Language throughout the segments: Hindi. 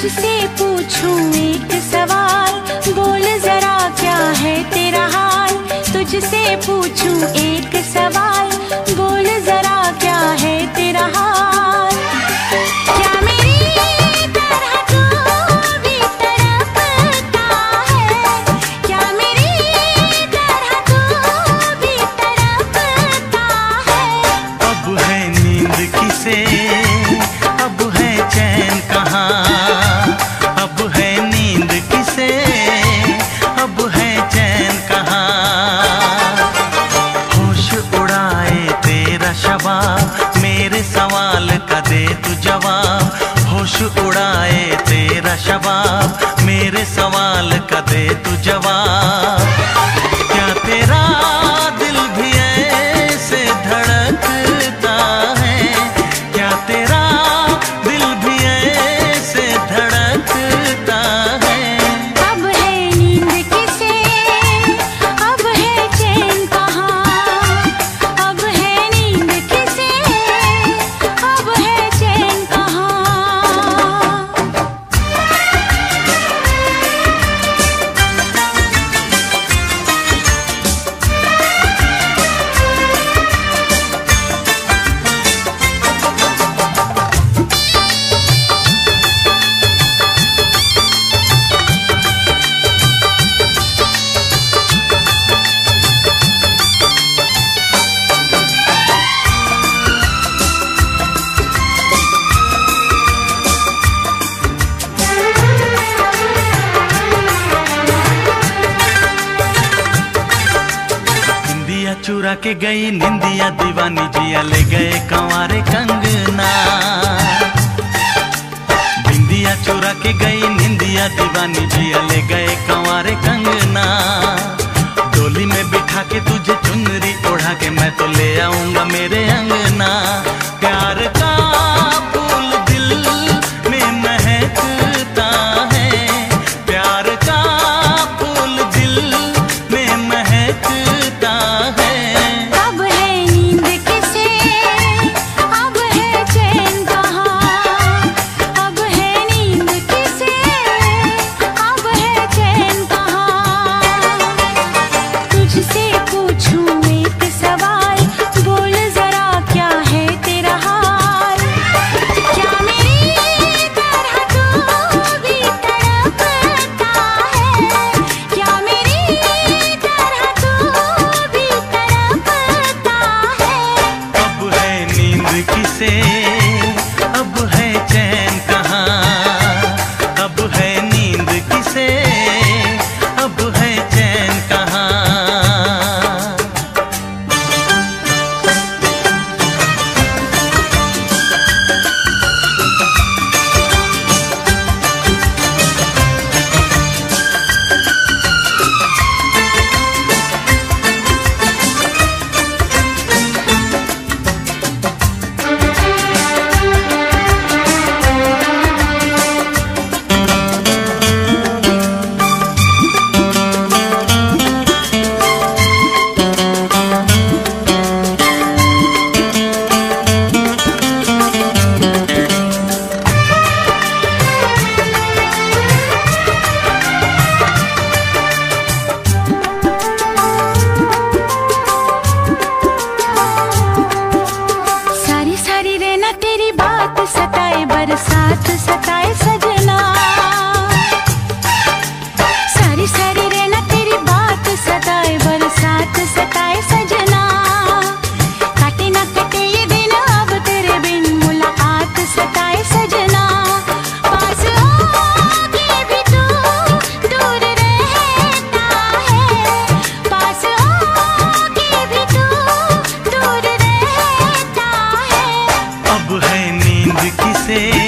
तुझसे पूछूँ एक सवाल। बोल जरा क्या है तेरा हाल? तुझसे पूछूँ एक सवाल। बोल जरा क्या है तेरा हाल? क्या मेरी तरह तू भी तड़पता है? क्या मेरी तरह तू भी तड़पता है? अब है नींद किसे? अब है चैन कहाँ तेरा मेरे सवाल का दे तू जवाब। होश उड़ाए तेरा शबाब। मेरे सवाल का दे तू जवाब। चुरा के गई निंदिया दीवानी जिया ले गए कंवारे कंगना। बिंदिया चुरा के गई निंदिया दीवानी जिया ले गए कंवारे कंगना। डोली में बिठा के तुझे चुनरी ओढ़ा के मैं तो ले आऊँगा मेरे अंगना। किसे तेरी बात सताए बरसात सताए सजना किसे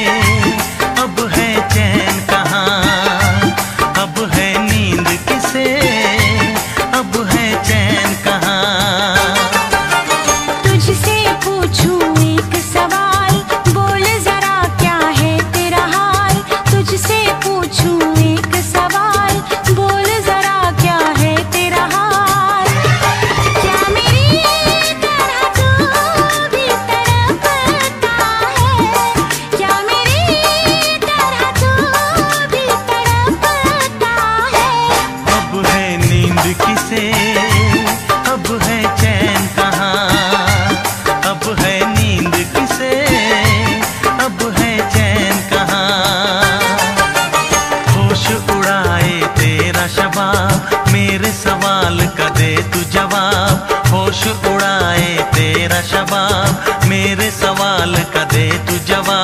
सवाल का दे तू जवाब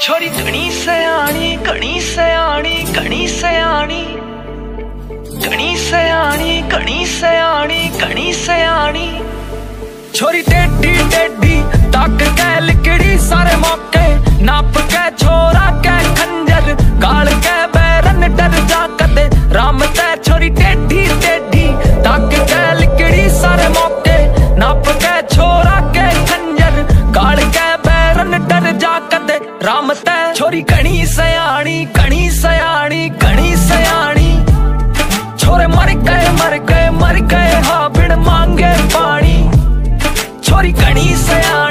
छोरी घणी सयाणी घणी सयाणी घणी सयाणी घणी सयाणी घणी सयाणी घणी सयाणी छोरी टेढ़ी टेढ़ी, तक के लिकड़ी सारे मौके, नाप के छोरा छोरी कणी सयाणी कणी सयाणी कणी सयाणी। छोरे मर गए मर गए मर गए हा बिन मांगे पानी छोरी कणी सयाणी।